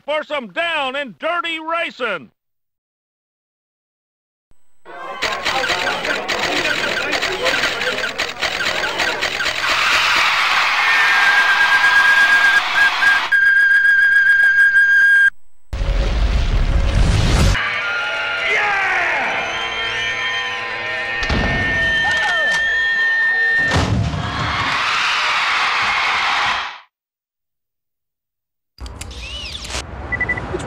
for some down and dirty racing?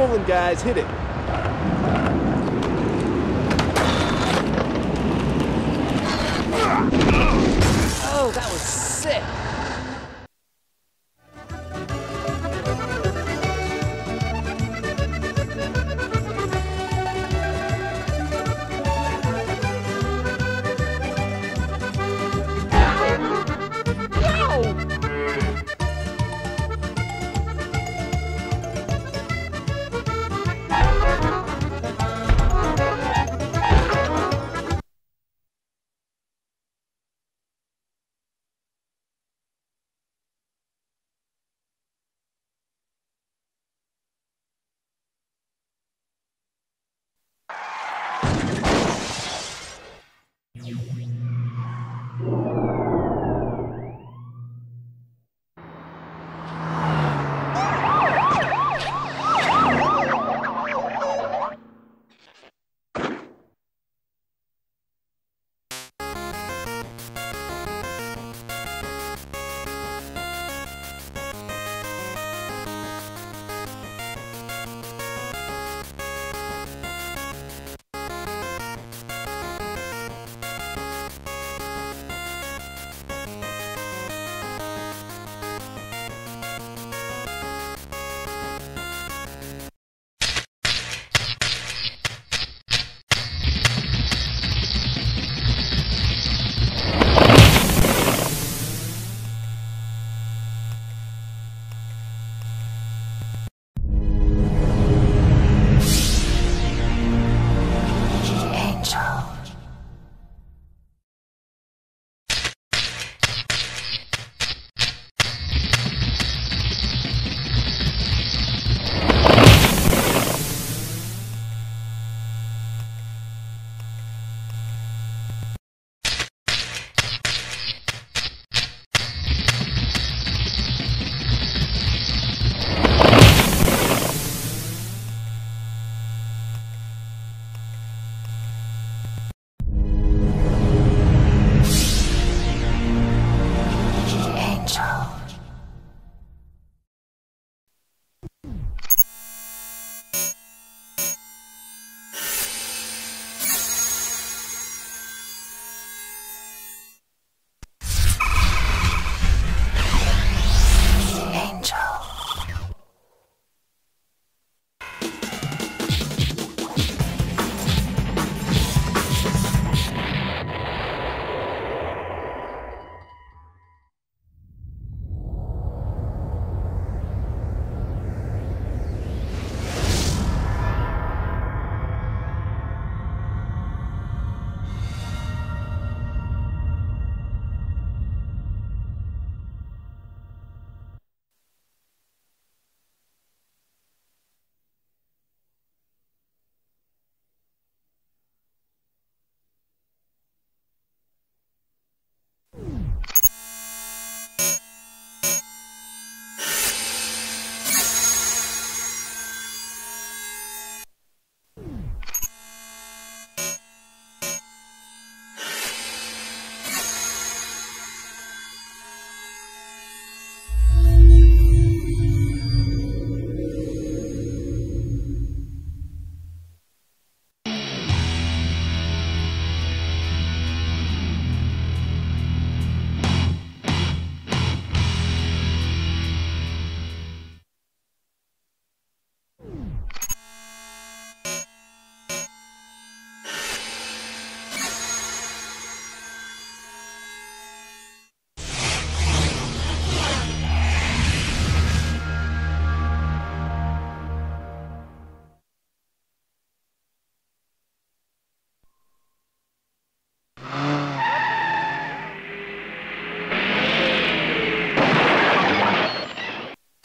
Rolling, guys. Hit it. Oh, that was sick.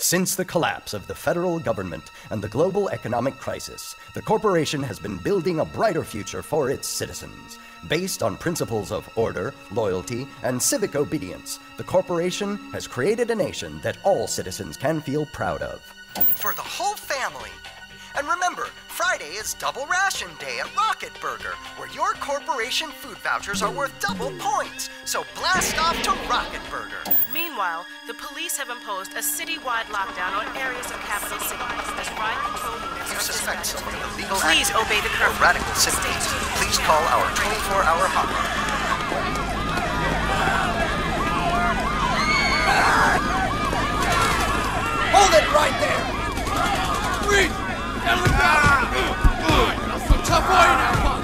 Since the collapse of the federal government and the global economic crisis, the corporation has been building a brighter future for its citizens. Based on principles of order, loyalty, and civic obedience, the corporation has created a nation that all citizens can feel proud of. For the whole family. And remember, Friday is Double Ration Day at Rocket Burger, where your corporation food vouchers are worth double points. So blast off to Rocket Burger. Meanwhile, the police have imposed a citywide lockdown on areas of capital cities as riot control units you suspect someone of illegal Please obey the curfew. radical citizens. Please call our 24-hour hotline. Hold it right there! Freeze! California.